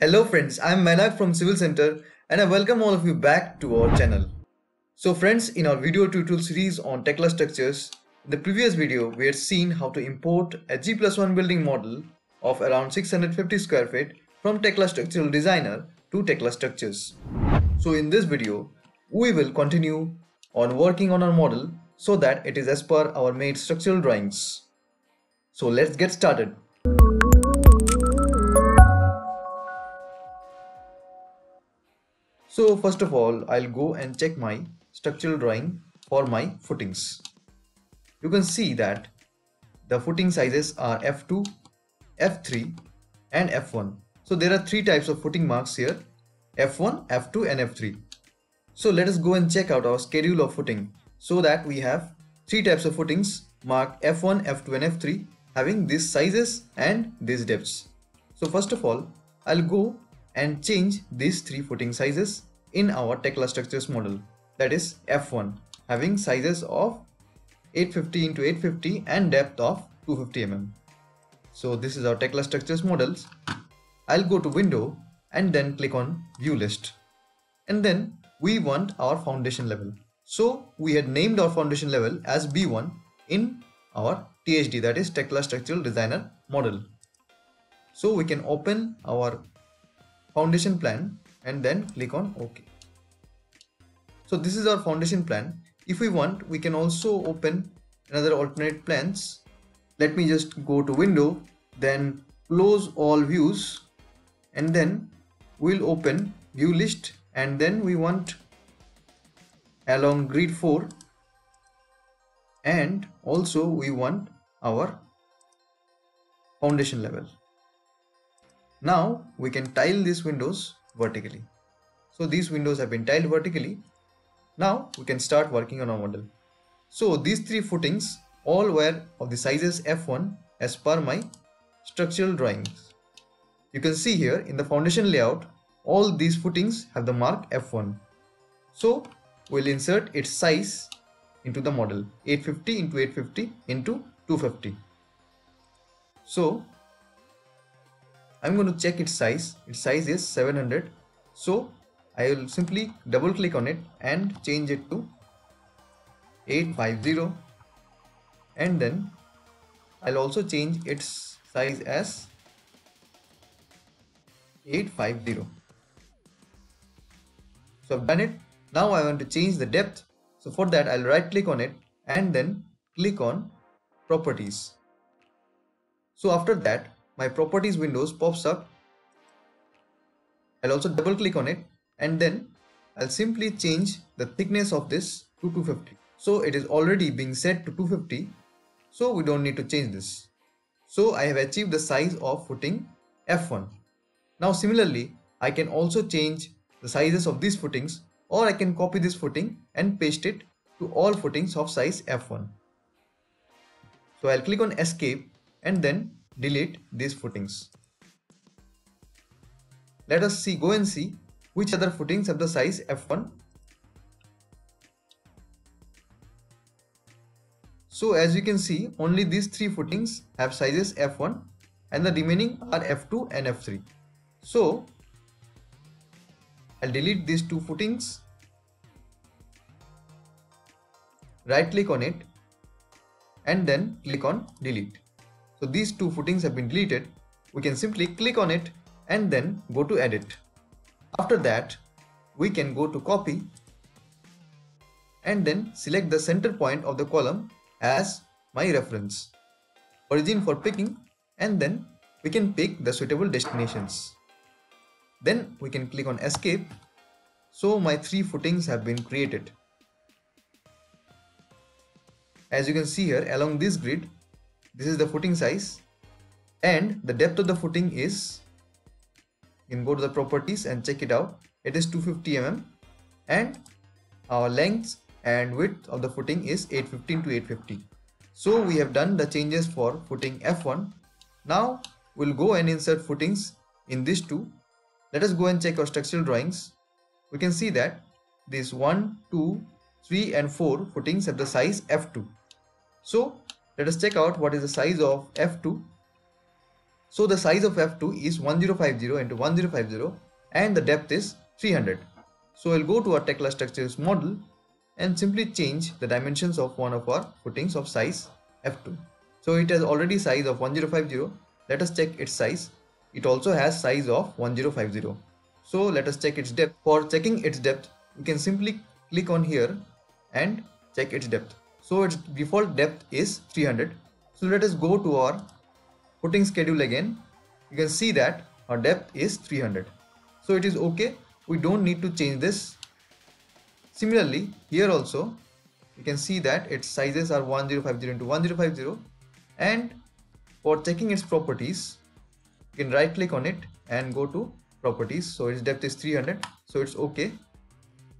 Hello friends, I am Menak from Civil Center and I welcome all of you back to our channel. So friends, in our video tutorial series on Tekla structures, in the previous video we had seen how to import a G plus 1 building model of around 650 square feet from Tekla Structural Designer to Tekla Structures. So in this video, we will continue on working on our model so that it is as per our made structural drawings. So let's get started. So first of all, I'll go and check my structural drawing for my footings. You can see that the footing sizes are F2, F3 and F1. So there are three types of footing marks here, F1, F2 and F3. So let us go and check out our schedule of footing so that we have three types of footings marked F1, F2 and F3 having these sizes and these depths. So first of all, I'll go and change these three footing sizes in our Tekla structures model that is F1 having sizes of 850 into 850 and depth of 250 mm. So this is our Tekla structures models. I'll go to window and then click on view list and then we want our foundation level. So we had named our foundation level as B1 in our TSD that is Tekla structural designer model. So we can open our foundation plan and then click on OK. So this is our foundation plan. If we want, we can also open another alternate plans. Let me just go to window, then close all views and then we'll open view list and then we want along grid 4 and also we want our foundation level. Now we can tile these windows vertically. So these windows have been tiled vertically. Now we can start working on our model. So these three footings all were of the sizes F1 as per my structural drawings. You can see here in the foundation layout all these footings have the mark F1. So we'll insert its size into the model 850 into 850 into 250. So I'm going to check its size. Its size is 700. So I will simply double click on it and change it to 850 and then I'll also change its size as 850. So I've done it. Now I want to change the depth. So for that I'll right click on it and then click on properties. So after that my properties windows pops up. I'll also double click on it and then I'll simply change the thickness of this to 250. So it is already being set to 250 so we don't need to change this. So I have achieved the size of footing F1. Now similarly I can also change the sizes of these footings or I can copy this footing and paste it to all footings of size F1. So I'll click on escape and then delete these footings. Let us see go and see which other footings have the size f1. So as you can see only these three footings have sizes f1 and the remaining are f2 and f3. So I'll delete these two footings right click on it and then click on delete. So these two footings have been deleted. We can simply click on it and then go to edit. After that, we can go to copy and then select the center point of the column as my reference. Origin for picking and then we can pick the suitable destinations. Then we can click on escape. So my three footings have been created. As you can see here along this grid, this is the footing size. And the depth of the footing is you can go to the properties and check it out. It is 250 mm and our length and width of the footing is 815 to 850 so we have done the changes for footing f1 now we'll go and insert footings in these two. Let us go and check our structural drawings. We can see that these 1 2 3 and 4 footings have the size f2 so let us check out what is the size of F2. So the size of F2 is 1050 into 1050 and the depth is 300. So we'll go to our Tekla structures model and simply change the dimensions of one of our footings of size F2. So it has already size of 1050. Let us check its size. It also has size of 1050. So let us check its depth. For checking its depth, you can simply click on here and check its depth. So its default depth is 300. So let us go to our footing schedule again. You can see that our depth is 300. So it is okay. We don't need to change this. Similarly, here also you can see that its sizes are 1050 into 1050 and for checking its properties you can right click on it and go to properties so its depth is 300 so it's okay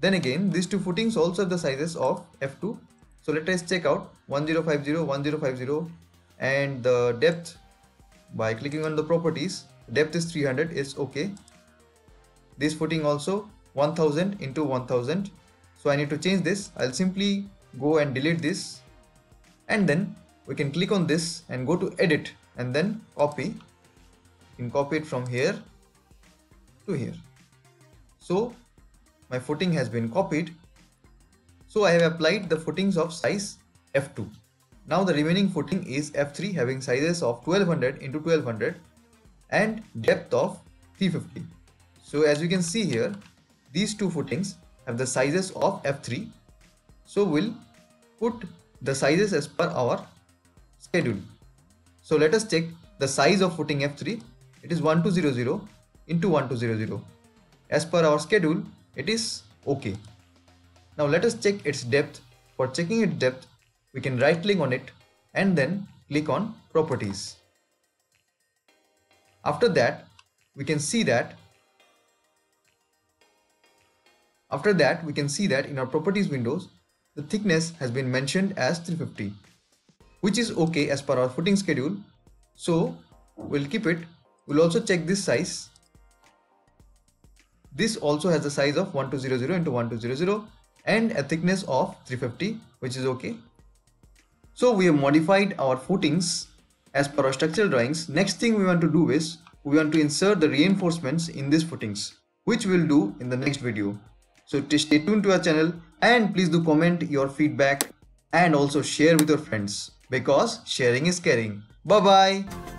then again these two footings also have the sizes of f2 so let us check out 1050 1050 and the depth by clicking on the properties. Depth is 300 is okay. This footing also 1000 into 1000 so I need to change this. I'll simply go and delete this. And then we can click on this and go to edit and then copy. You can copy it from here to here. So my footing has been copied so I have applied the footings of size f2 now the remaining footing is f3 having sizes of 1200 into 1200 and depth of 350 so as you can see here these two footings have the sizes of f3 so we'll put the sizes as per our schedule. So let us check the size of footing F3. It is 1200 into 1200. As per our schedule, it is okay. Now let us check its depth. For checking its depth, we can right click on it and then click on properties. After that, we can see that after that, we can see that in our properties windows, the thickness has been mentioned as 350 which is okay as per our footing schedule so we'll keep it we'll also check this size this also has the size of 1200 into 1200 and a thickness of 350 which is okay so we have modified our footings as per our structural drawings next thing we want to do is we want to insert the reinforcements in these footings which we'll do in the next video so stay tuned to our channel and please do comment your feedback and also share with your friends because sharing is caring. Bye bye.